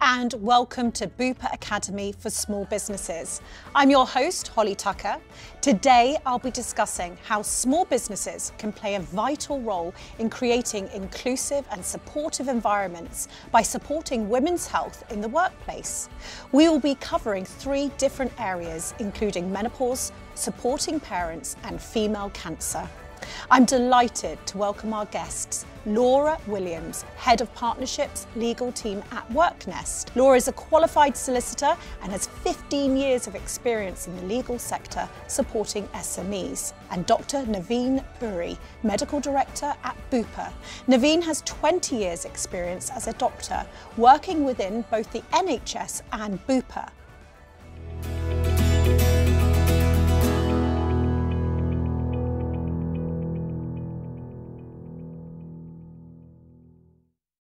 and welcome to Bupa Academy for Small Businesses. I'm your host, Holly Tucker. Today, I'll be discussing how small businesses can play a vital role in creating inclusive and supportive environments by supporting women's health in the workplace. We will be covering three different areas, including menopause, supporting parents, and female cancer. I'm delighted to welcome our guests, Laura Williams, Head of Partnerships Legal Team at WorkNest. Laura is a qualified solicitor and has 15 years of experience in the legal sector supporting SMEs. And Dr. Naveen Puri, Medical Director at Bupa. Naveen has 20 years experience as a doctor, working within both the NHS and Bupa.